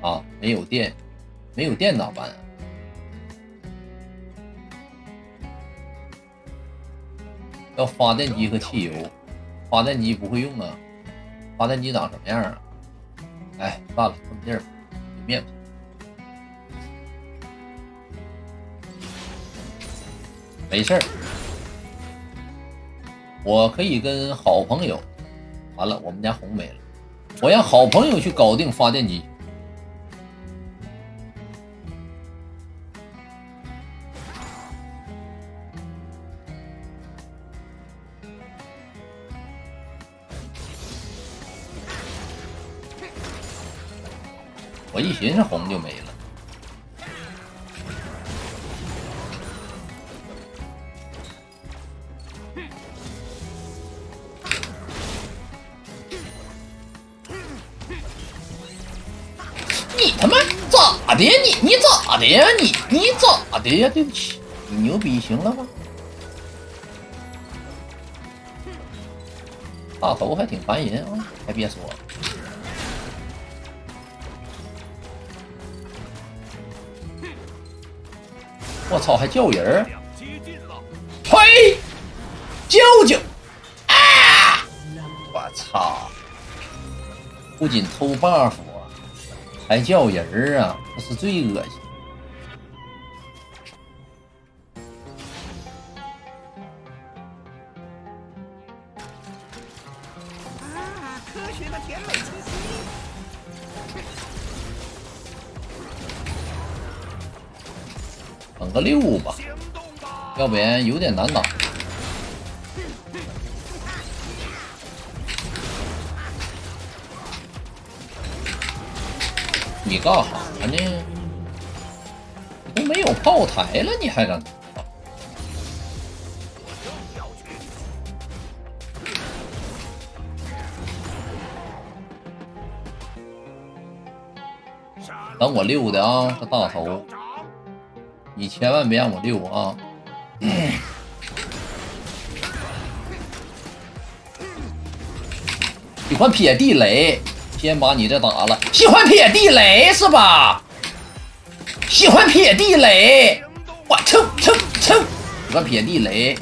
啊，没有电，没有电咋办啊？要发电机和汽油，发电机不会用啊。发电机长什么样啊？哎，算了，没劲儿，面吧。没事儿，我可以跟好朋友。完了，我们家红没了，我让好朋友去搞定发电机。我一寻思红就没了。你他妈咋的呀？你你咋的呀？你你咋的呀？对不起，你牛逼行了吗？大头还挺烦人啊，还别说。我操，还叫人儿！呸，舅舅！啊！我操！不仅偷 buff，还叫人儿啊！这是最恶心。啊，科学的甜美气息。等个六吧，要不然有点难打。你干哈呢？都没有炮台了，你还敢？等我溜的啊，这大头。你千万别让我溜啊！喜欢撇地雷，先把你这打了。喜欢撇地雷是吧？喜欢撇地雷，我抽抽抽！喜欢撇地雷。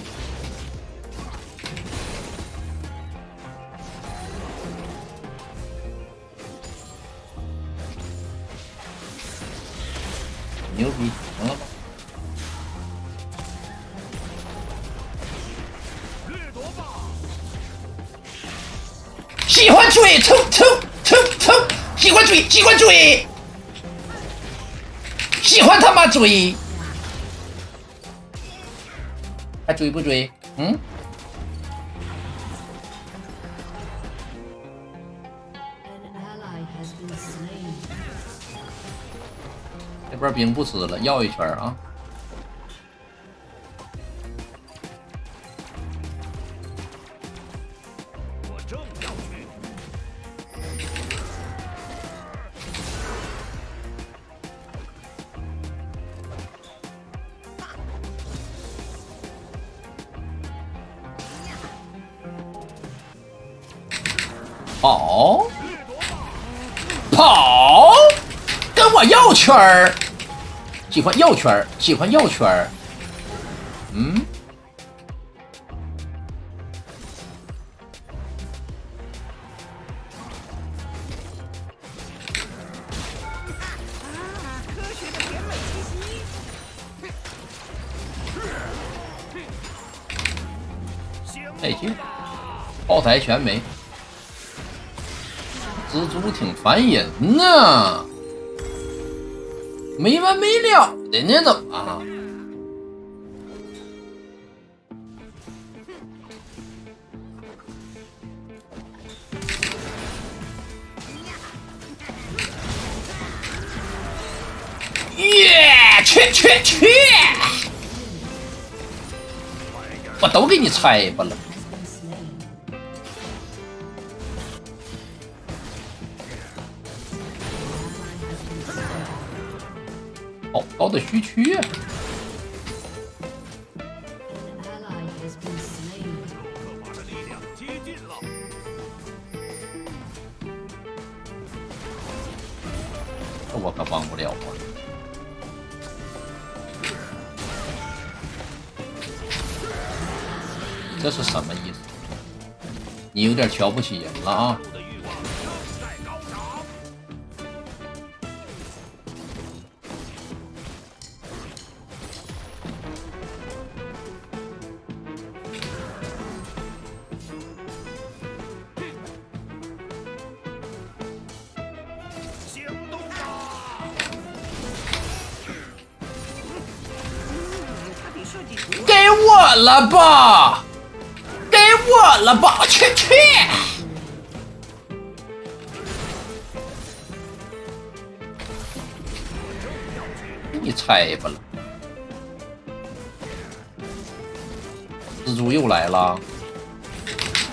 喜欢追，抽抽抽抽！喜欢追，喜欢追，喜欢他妈追，还追不追？嗯？这边兵不吃了，绕一圈啊！跑，跑，跟我绕圈儿，喜欢绕圈儿，喜欢绕圈儿，嗯。科学的甜美气息。再见，炮台全没。蜘蛛挺烦人呐，没完没了的呢，怎么？耶，去去去！我都给你拆吧了。好的虚区啊！这我可帮不了啊！这是什么意思？你有点瞧不起人了啊！了吧！给我了吧！去去！你拆吧了！蜘蛛又来了！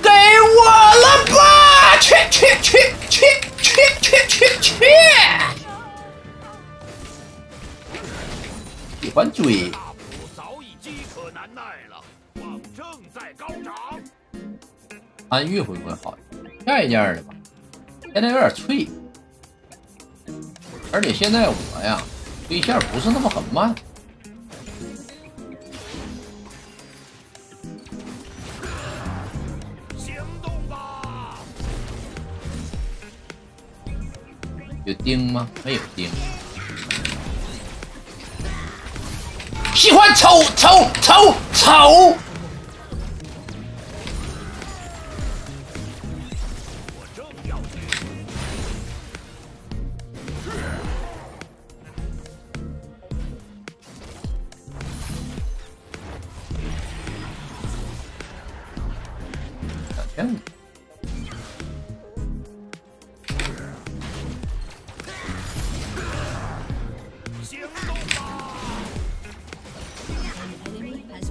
给我了吧！去去去去去去去去！喜欢追。安玉会不会好一点？渐渐的吧，现在有点脆，而且现在我呀，对线不是那么很慢。有钉吗？没有钉。喜欢抽抽抽抽！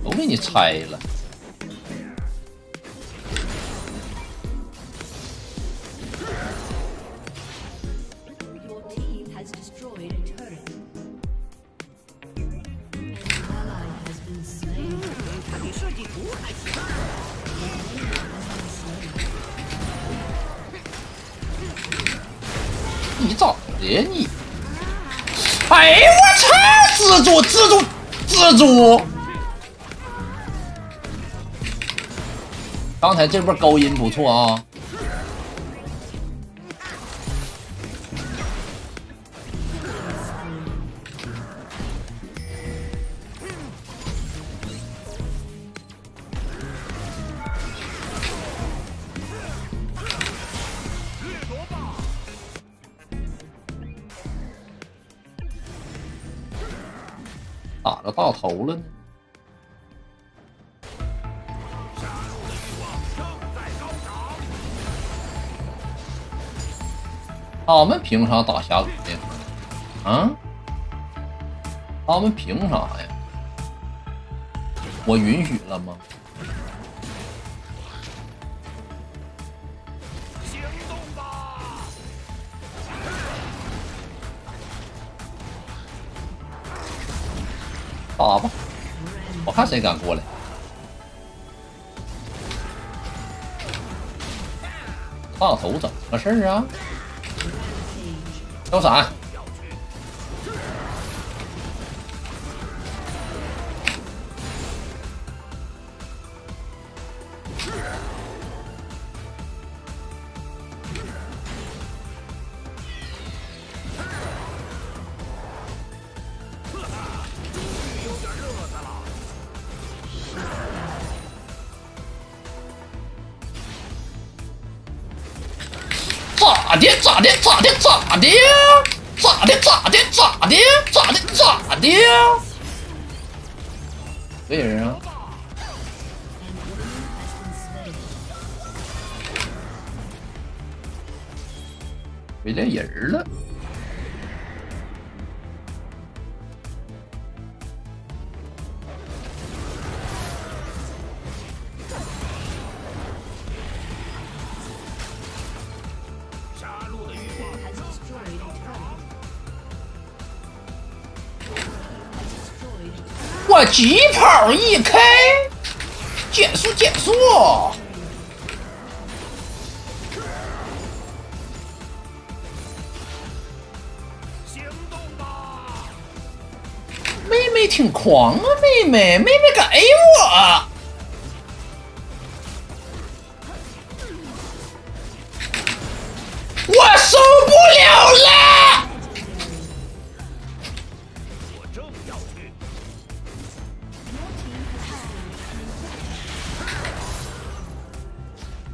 都给你拆了。你咋的你？哎我操！蜘蛛蜘蛛蜘蛛！刚才这波高音不错啊！打着到头了呢。他们凭啥打峡谷呢？啊？他们凭啥呀？我允许了吗？行动吧！打吧！我看谁敢过来。大头怎么个事儿啊？收伞。咋的咋的咋的咋的咋的咋的咋的咋的咋的，没人啊。没来人了。我疾跑一开，减速减速。妹妹挺狂啊，妹妹，妹妹敢 A 我。